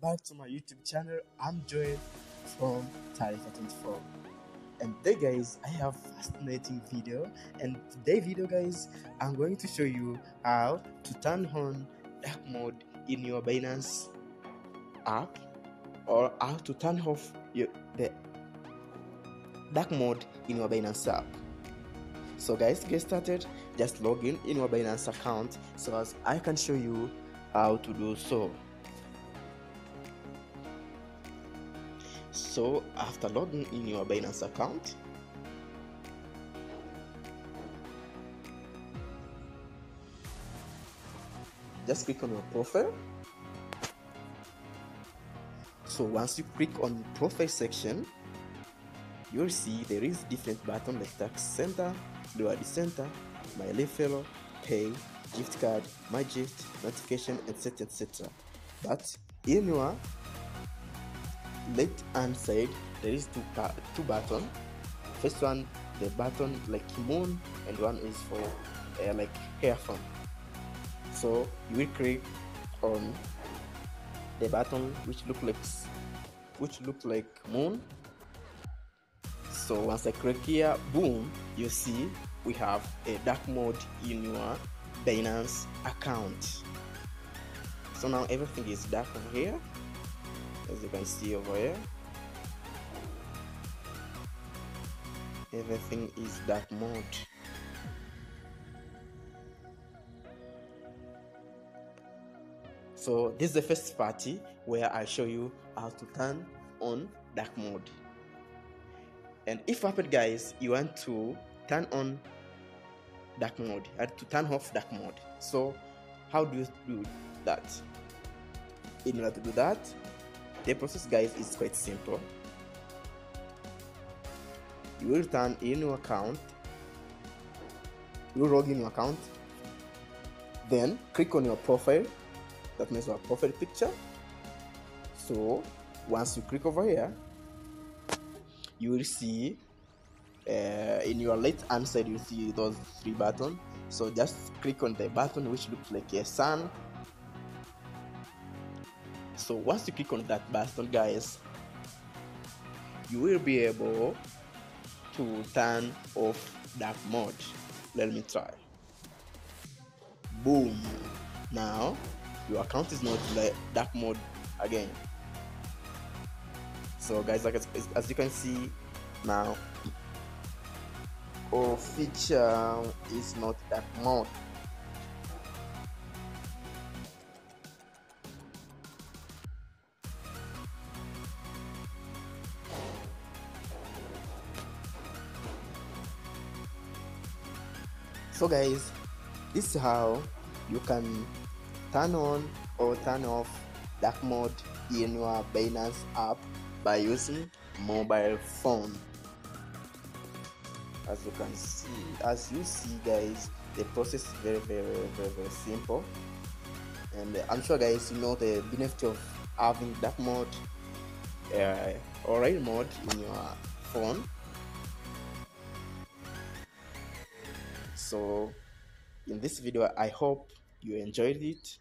back to my YouTube channel. I'm Joel from Taarifa24. And today guys, I have fascinating video and today video guys, I'm going to show you how to turn on dark mode in your Binance app or how to turn off your, the dark mode in your Binance app. So guys, get started, just log in in your Binance account so as I can show you how to do so. So after logging in your Binance account, just click on your profile. So once you click on profile section, you'll see there is different button like tax center, reward center, my referral, pay, gift card, my gift, notification, etc. etc. But in your left hand side there is two two button. First one the button like moon and one is for uh, like earphone. So you will click on the button which look like which look like moon. So once I click here, boom, you see we have a dark mode in your Binance account. So now everything is dark over here, as you can see over here. Everything is dark mode. So this is the first party where I show you how to turn on dark mode. And if happen guys, you want to turn on dark mode uh, to turn off dark mode so how do you do that in order to do that the process guys is quite simple. You will turn in your account. You log in your account. Then click on your profile. That means your profile picture. So once you click over here you will see uh, in your left hand side you see those three buttons. So just click on the button which looks like a sun so once you click on that button guys you will be able to turn off dark mode let me try. Boom. Now your account is not like dark mode again. So guys like as, as you can see now our feature is not that mode so guys this is how you can turn on or turn off dark mode in your Binance app by using mobile phone. As you can see as you see guys the process is very very very very simple. And uh, i'm sure guys you know the benefit of having dark mode uh, or rain mode in your phone so in this video i hope you enjoyed it.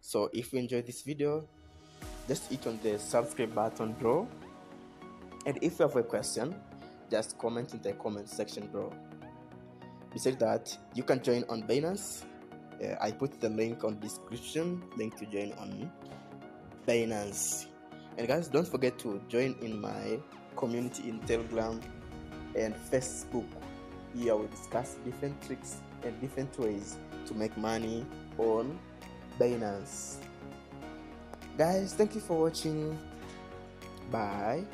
So if you enjoyed this video just hit on the subscribe button bro. And if you have a question just comment in the comment section bro. Besides that you can join on binance. Uh, i put the link on description link to join on binance. And guys don't forget to join in my community in telegram and facebook here we discuss different tricks and different ways to make money on binance. Guys thank you for watching. Bye